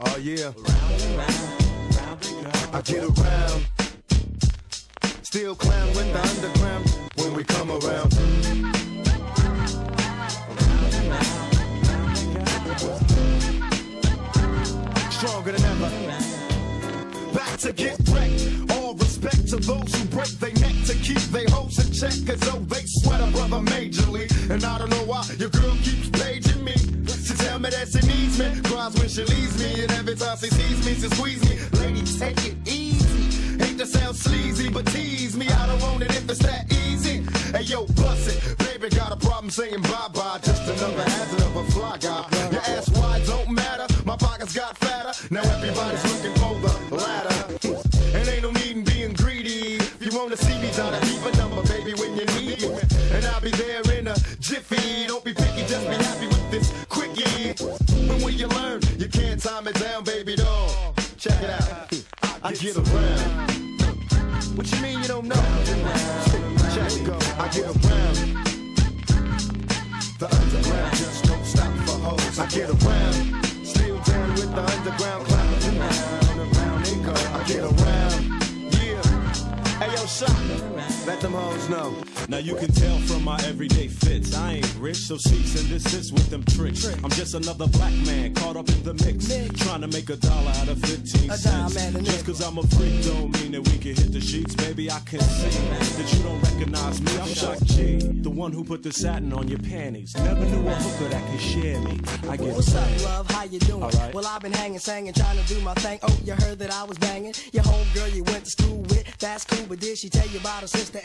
Oh yeah. Round and round, round and round. I get around. Still clown with the underground when we come around. Stronger than ever. Back to get wrecked. All respect to those who break their neck to keep their hopes in check. Cause though they sweat a brother majorly. And I don't know why your girl keeps paging she needs me. Cries when she leaves me. And every time she sees me, she squeezes me. Lady, take it easy. Hate to sound sleazy, but tease me. I don't want it if it's that easy. Hey yo, bust it. Baby, got a problem saying bye bye. Just another hazard of a fly guy. Your ass wide don't matter. My pockets got fatter. Now everybody's looking for the ladder. And ain't no need in being greedy. If you wanna see me, try to leave a number, baby, when you need me. And I'll be there in a jiffy. And when you learn, you can't time it down, baby doll. Check it out. I get around. What you mean you don't know? Check it go. I get around. The underground just don't stop for hoes. I get around. Still down with the underground clouds. Around, they go. I get around. Shot. Let them hoes know. Now you can tell from my everyday fits. I ain't rich, so cease and desist with them tricks. I'm just another black man caught up in the mix. Trying to make a dollar out of 15 A cents. Just cause I'm a freak don't mean that we can hit the sheets. Baby, I can see that you don't recognize me. I'm Shock G, the one who put the satin on your panties. Never knew a hooker that could share me. I get What's up, love? How you doing? Alright. Well, I've been hanging, singing, trying to do my thing. Oh, you heard that I was banging. Your home girl you went to school that's cool, but did she tell you about her sister?